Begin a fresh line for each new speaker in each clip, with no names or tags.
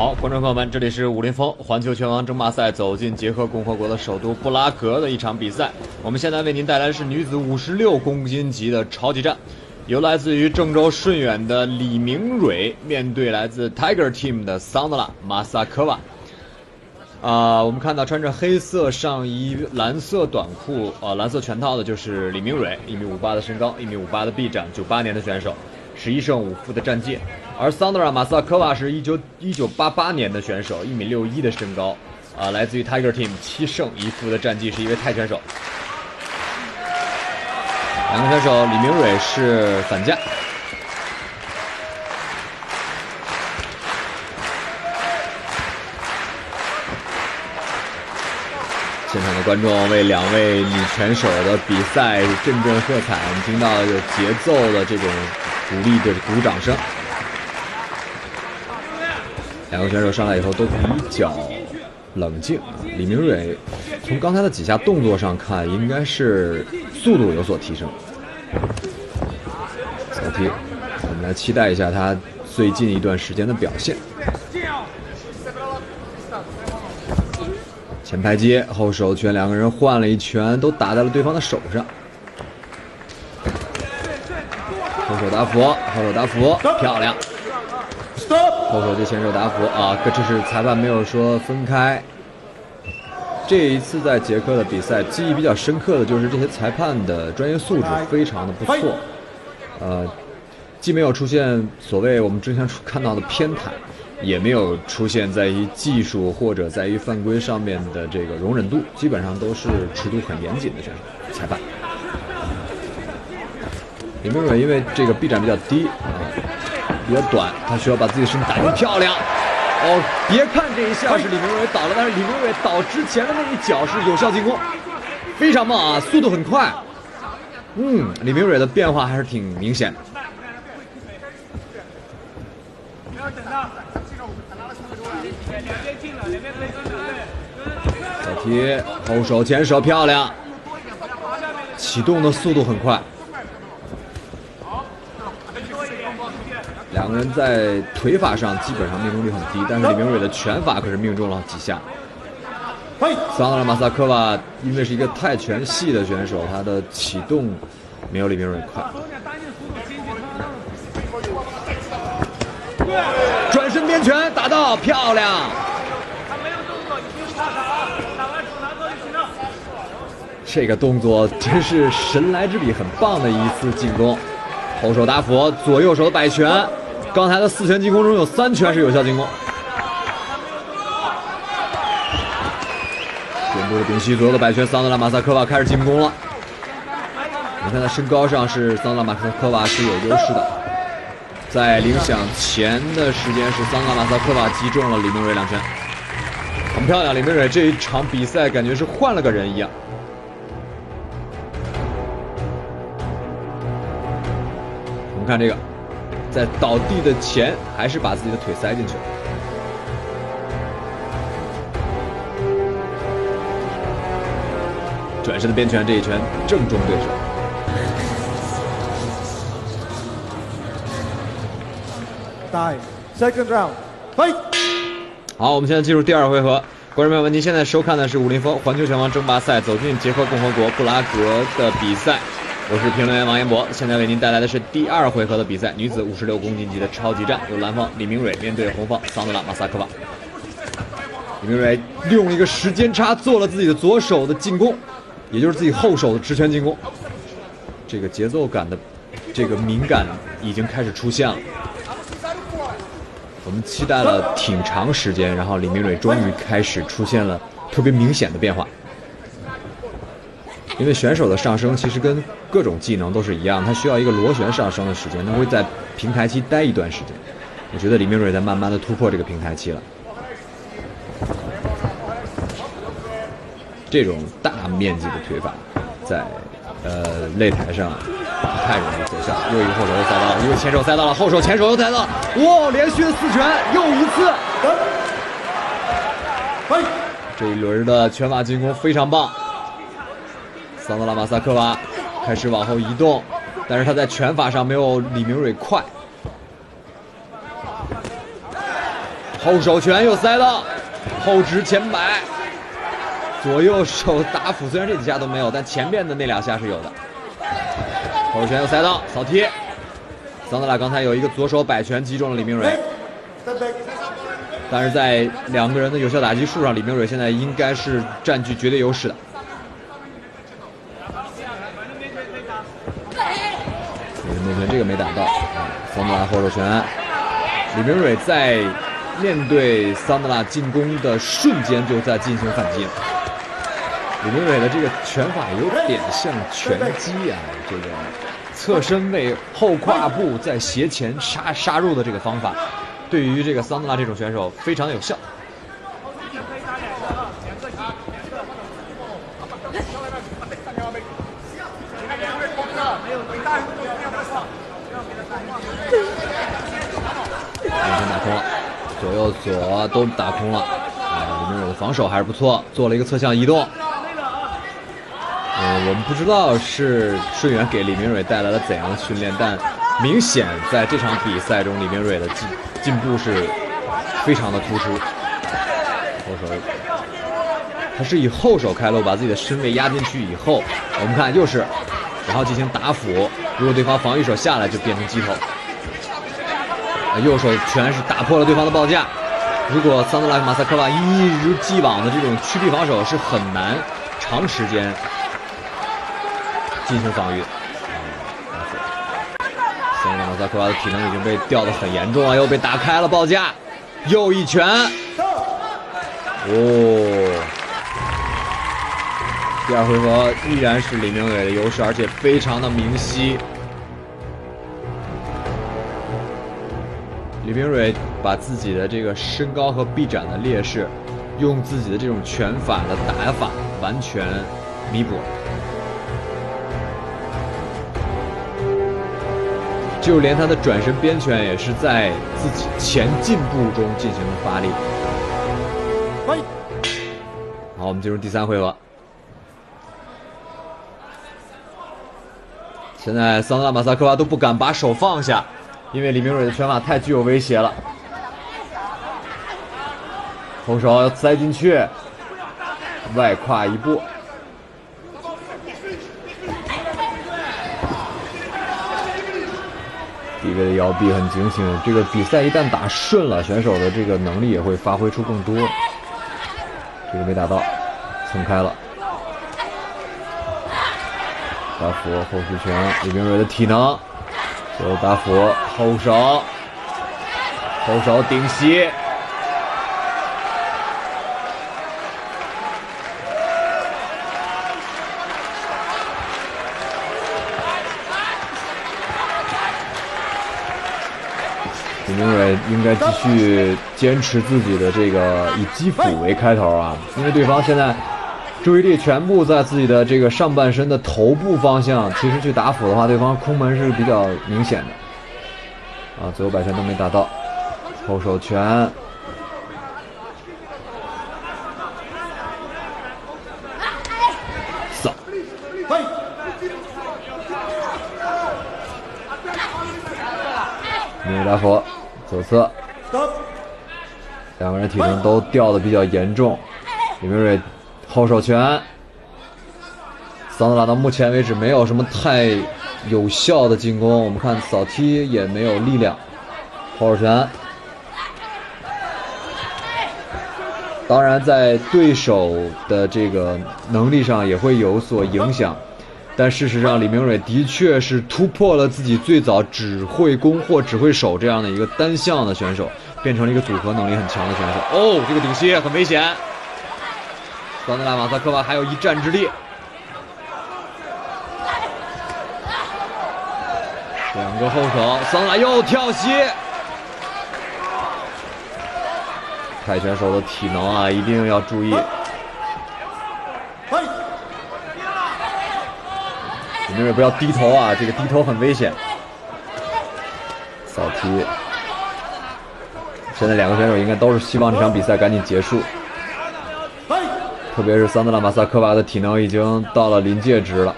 好，观众朋友们，这里是武林风环球拳王争霸赛走进捷克共和国的首都布拉格的一场比赛。我们现在为您带来的是女子五十六公斤级的超级战，由来自于郑州顺远的李明蕊面对来自 Tiger Team 的桑德拉马萨科娃。啊，我们看到穿着黑色上衣、蓝色短裤、呃蓝色拳套的就是李明蕊，一米五八的身高，一米五八的臂展，九八年的选手，十一胜五负的战绩。而桑德拉马萨科娃是一九一九八八年的选手，一米六一的身高，啊，来自于 Tiger Team，七胜一负的战绩，是一位泰拳手。两个选手，李明蕊是反架。现场的观众为两位女拳手的比赛阵阵喝彩，我们听到有节奏的这种鼓励的鼓掌声。两个选手上来以后都比较冷静。李明蕊从刚才的几下动作上看，应该是速度有所提升。小踢，我们来期待一下他最近一段时间的表现。前排接后手拳，两个人换了一拳，都打在了对方的手上。后手打斧，后手打斧，漂亮。后手对前手打斧啊，这是裁判没有说分开。这一次在捷克的比赛，记忆比较深刻的就是这些裁判的专业素质非常的不错。呃，既没有出现所谓我们之前看到的偏袒，也没有出现在于技术或者在于犯规上面的这个容忍度，基本上都是尺度很严谨的选手裁判。李明蕊因为这个臂展比较低啊。比较短，他需要把自己的身体打得漂亮。哦，别看这一下是李明伟倒了，但是李明伟倒之前的那一脚是有效进攻，非常棒啊，速度很快。嗯，李明伟的变化还是挺明显的。小踢，后手前手漂亮，启动的速度很快。两个人在腿法上基本上命中率很低，但是李明蕊的拳法可是命中了几下。桑德拉马萨科娃因为是一个泰拳系的选手，他的启动没有李明蕊快。转身边拳打到漂亮。这个动作真是神来之笔，很棒的一次进攻。后手打斧，左右手的摆拳。刚才的四拳进攻中有三拳是有效进攻。肩部的屏息，左右的摆拳，桑德拉马萨科瓦开始进攻了。你看他身高上是桑德拉马萨科瓦是有优势的，在铃响前的时间是桑德拉马萨科瓦击中了李明蕊两拳，很漂亮。李明蕊这一场比赛感觉是换了个人一样。我们看这个。在倒地的前，还是把自己的腿塞进去了。转身的边拳，这一拳正中对手。
Die second round fight。
好，我们现在进入第二回合。观众朋友们，您现在收看的是武林风环球拳王争霸赛走进捷克共和国布拉格的比赛。我是评论员王彦博，现在为您带来的是第二回合的比赛，女子五十六公斤级的超级战，由蓝方李明蕊面对红方桑德拉马萨科娃。李明蕊利用一个时间差做了自己的左手的进攻，也就是自己后手的直拳进攻。这个节奏感的这个敏感已经开始出现了。我们期待了挺长时间，然后李明蕊终于开始出现了特别明显的变化。因为选手的上升其实跟各种技能都是一样，他需要一个螺旋上升的时间，他会在平台期待一段时间。我觉得李明蕊在慢慢的突破这个平台期了。这种大面积的腿法，在呃擂台上不太容易奏效。又一个后手又塞到了，一个前手塞到了，后手前手又塞到了，哇！连续四拳，又一次。这一轮的拳法进攻非常棒。桑德拉马萨克娃开始往后移动，但是他在拳法上没有李明蕊快。后手拳又塞到，后直前摆，左右手打斧，虽然这几下都没有，但前面的那两下是有的。后手拳又塞到，扫踢。桑德拉刚才有一个左手摆拳击中了李明蕊，但是在两个人的有效打击数上，李明蕊现在应该是占据绝对优势的。内拳这个没打到，桑德拉后手拳，李明蕊在面对桑德拉进攻的瞬间就在进行反击。李明蕊的这个拳法有点像拳击啊，这个。侧身位后跨步在斜前杀杀入的这个方法，对于这个桑德拉这种选手非常有效。完全打空了，左右左都打空了。啊，里面有的防守还是不错，做了一个侧向移动。嗯我们不知道是顺源给李明蕊带来了怎样的训练，但明显在这场比赛中，李明蕊的进进步是非常的突出。后手，他是以后手开路，把自己的身位压进去以后，我们看又是，然后进行打斧。如果对方防御手下来，就变成击头。右手拳是打破了对方的报价。如果桑德拉马萨科娃一如既往的这种屈臂防守，是很难长时间。进行防御，现在马萨科娃的体能已经被掉的很严重了，又被打开了报价，又一拳，哦，第二回合依然是李明伟的优势，而且非常的明晰。李明蕊把自己的这个身高和臂展的劣势，用自己的这种拳法的打法完全弥补。就连他的转身边拳也是在自己前进步中进行的发力。好，我们进入第三回合。现在桑德拉马萨科娃都不敢把手放下，因为李明蕊的拳法太具有威胁了。后手要塞进去，外跨一步。低位的摇臂很警醒，这个比赛一旦打顺了，选手的这个能力也会发挥出更多。这个没打到，蹭开了。打斧后续拳，李明蕊的体能，最后打斧后手，后手顶膝。李明蕊应该继续坚持自己的这个以击斧为开头啊，因为对方现在注意力全部在自己的这个上半身的头部方向，其实去打斧的话，对方空门是比较明显的。啊，左右摆拳都没打到，后手拳，扫，没有打斧。左侧，两个人体重都掉的比较严重。李明蕊后手拳，桑德拉到目前为止没有什么太有效的进攻。我们看扫踢也没有力量。后手拳，当然在对手的这个能力上也会有所影响。但事实上，李明蕊的确是突破了自己最早只会攻或只会守这样的一个单项的选手，变成了一个组合能力很强的选手。哦，这个顶膝很危险。桑德拉马萨科娃还有一战之力。两个后手，桑德拉又跳膝。泰拳手的体能啊，一定要注意。你们也不要低头啊，这个低头很危险。扫踢，现在两个选手应该都是希望这场比赛赶紧结束。特别是桑德拉马萨科娃的体能已经到了临界值了。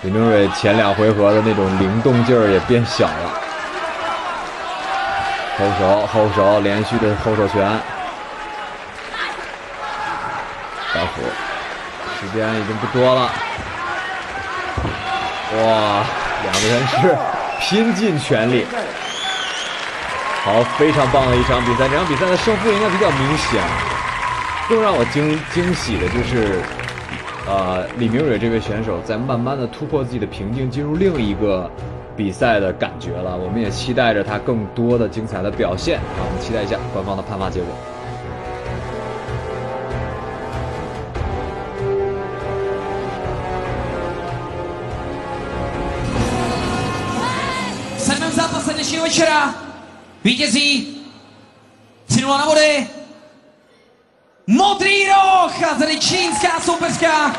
李明蕊前两回合的那种灵动劲儿也变小了。后手后手连续的后手拳，白虎，时间已经不多了。哇，两个人是拼尽全力。好，非常棒的一场比赛，这场比赛的胜负应该比较明显。更让我惊惊喜的就是，呃，李明蕊这位选手在慢慢的突破自己的瓶颈，进入另一个。比赛的感觉了，我们也期待着他更多的精彩的表现，让我们期待一下官方的判罚结果。
Вчера vítězí Cinula na vody Modrý roh a tady čínská soupeřka